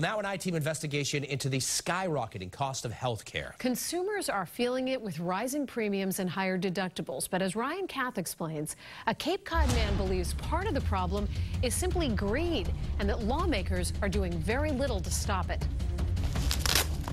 Now an I-team investigation into the skyrocketing cost of health care. Consumers are feeling it with rising premiums and higher deductibles. But as Ryan Kath explains, a Cape Cod man believes part of the problem is simply greed and that lawmakers are doing very little to stop it.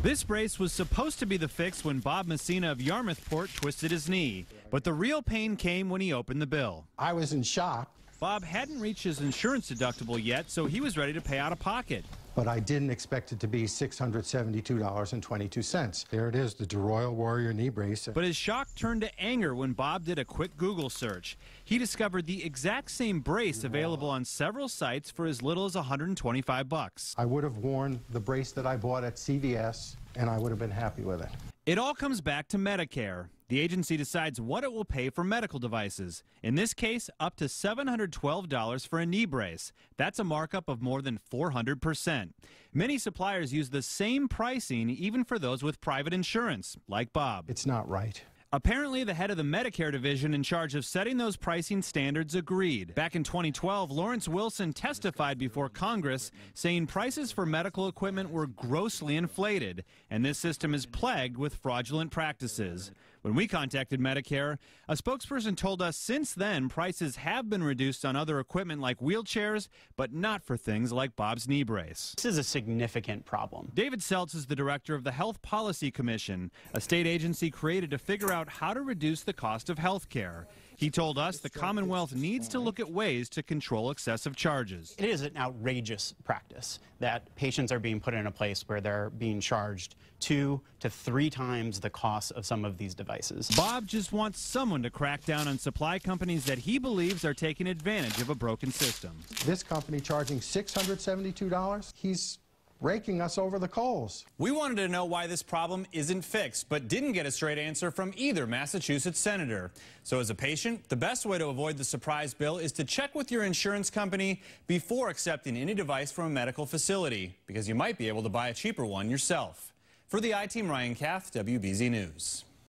This brace was supposed to be the fix when Bob Messina of Yarmouthport twisted his knee. But the real pain came when he opened the bill. I was in shock. Bob hadn't reached his insurance deductible yet, so he was ready to pay out of pocket but I didn't expect it to be $672.22. There it is, the DeRoyal Warrior knee brace. But his shock turned to anger when Bob did a quick Google search. He discovered the exact same brace available on several sites for as little as 125 bucks. I would have worn the brace that I bought at CVS and I would have been happy with it. It all comes back to Medicare. The agency decides what it will pay for medical devices. In this case, up to $712 for a knee brace. That's a markup of more than 400%. Many suppliers use the same pricing even for those with private insurance, like Bob. It's not right. Apparently, the head of the Medicare division in charge of setting those pricing standards agreed. Back in 2012, Lawrence Wilson testified before Congress saying prices for medical equipment were grossly inflated, and this system is plagued with fraudulent practices. When we contacted Medicare, a spokesperson told us since then prices have been reduced on other equipment like wheelchairs, but not for things like Bob's knee brace. This is a significant problem. David Seltz is the director of the Health Policy Commission, a state agency created to figure out how to reduce the cost of health care. He told us the Commonwealth needs to look at ways to control excessive charges. It is an outrageous practice that patients are being put in a place where they're being charged two to three times the cost of some of these devices. Bob just wants someone to crack down on supply companies that he believes are taking advantage of a broken system. This company charging $672, he's raking us over the coals. We wanted to know why this problem isn't fixed, but didn't get a straight answer from either Massachusetts senator. So as a patient, the best way to avoid the surprise bill is to check with your insurance company before accepting any device from a medical facility, because you might be able to buy a cheaper one yourself. For the I-Team, Ryan Kath, WBZ News.